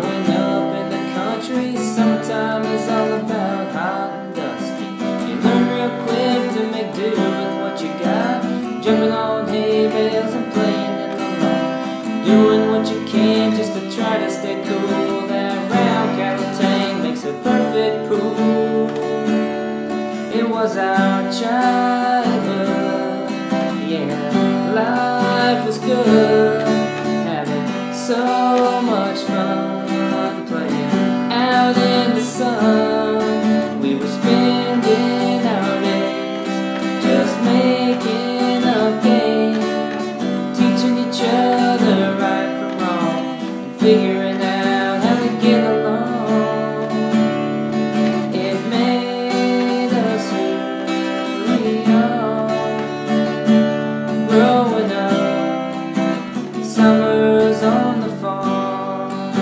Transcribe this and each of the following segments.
growing up in the country sometimes is all about hot and dusty. You learn real quick to make do with what you got, jumping on hay bales and playing in the mud, doing what you can just to try to stay cool. That round cattle tank makes a perfect pool. It was our childhood, yeah. Life was good, having so much fun. Growing up, summers on the farm.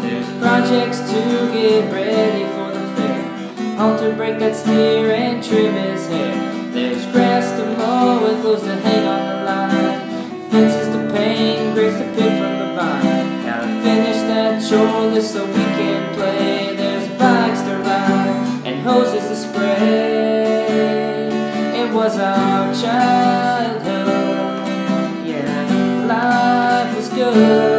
There's projects to get ready for the fair. Alter, break that steer, and trim his hair. There's grass to mow and clothes to hang on the line. Fences to paint, grapes to pick from the vine. Gotta finish that chore list so we can play. There's bikes to ride and hoses to spray. Was our childhood, yeah, life was good.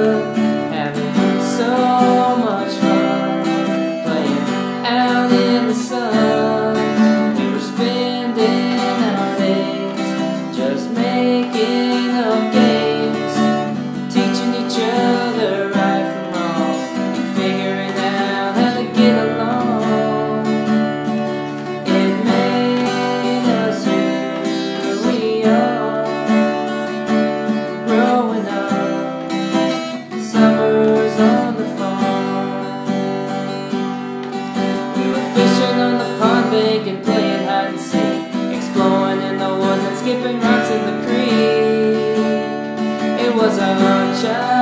skipping rocks in the creek. It was a long childhood.